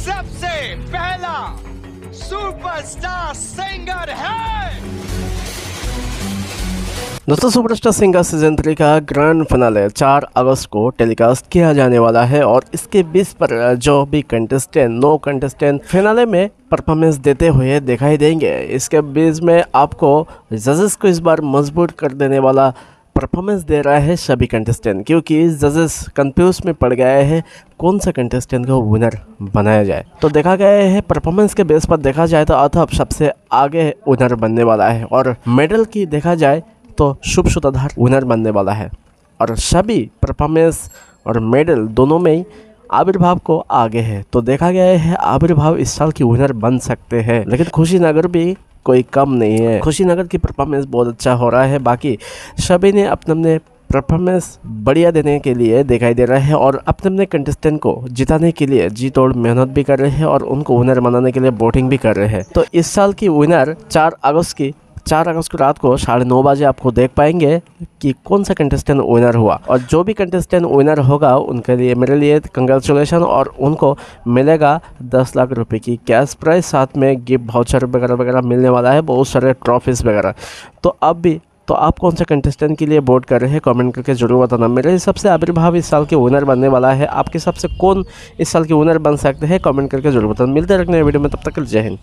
सबसे पहला superstar singer है। दोस्तों, सुपरस्टार सिंगर सीज़न थ्री का ग्रैंड फिनाले 4 अगस्त को टेलीकास्ट किया जाने वाला है और इसके बीच पर जो भी कंटेस्टेंट नो कंटेस्टेंट फिनाले में परफॉर्मेंस देते हुए दिखाई देंगे। इसके बीच में आपको जजेस को इस बार मज़बूत कर देने वाला परफॉर्मेंस दे रहा है सभी कंटेस्टेंट क्योंकि जजेस कंफ्यूज में पड़ गए हैं कौन सा कंटेस्टेंट को विनर बनाया जाए। तो देखा गया है परफॉर्मेंस के बेस पर देखा जाए तो अथप सबसे आगे विनर बनने वाला है, और मेडल की देखा जाए तो शुभ सूत्रधार विनर बनने वाला है। और सभी परफॉर्मेंस और मेडल दोनों में ही आविर्भाव को आगे है। तो देखा गया है, आविर्भाव इस साल की विनर बन सकते हैं। लेकिन खुशीनगर भी कोई कम नहीं है। खुशीनगर की परफॉर्मेंस बहुत अच्छा हो रहा है। बाकी सभी ने अपने अपने परफॉर्मेंस बढ़िया देने के लिए दिखाई दे रहा है और अपने अपने कंटेस्टेंट को जिताने के लिए जी तोड़ मेहनत भी कर रहे हैं और उनको विनर बनाने के लिए वोटिंग भी कर रहे हैं। तो इस साल की विनर चार अगस्त की चार अगस्त को रात को साढ़े नौ बजे आपको देख पाएँगे कि कौन सा कंटेस्टेंट विनर हुआ। और जो भी कंटेस्टेंट विनर होगा, उनके लिए मेरे लिए कंग्रेचुलेसन और उनको मिलेगा दस लाख रुपए की कैश प्राइस साथ में गिफ्ट वाउचर वगैरह वगैरह मिलने वाला है, बहुत सारे ट्रॉफीज़ वगैरह। तो अब भी तो आप कौन से कंटेस्टेंट के लिए वोट कर रहे हैं कमेंट करके ज़रूर बताना। मेरे हिसाब से आविर्भाव इस साल के विनर बनने वाला है। आपके हिसाब से कौन इस साल के विनर बन सकते हैं कमेंट करके ज़रूर बताना। मिलते रखने वीडियो में, तब तक जय हिंद।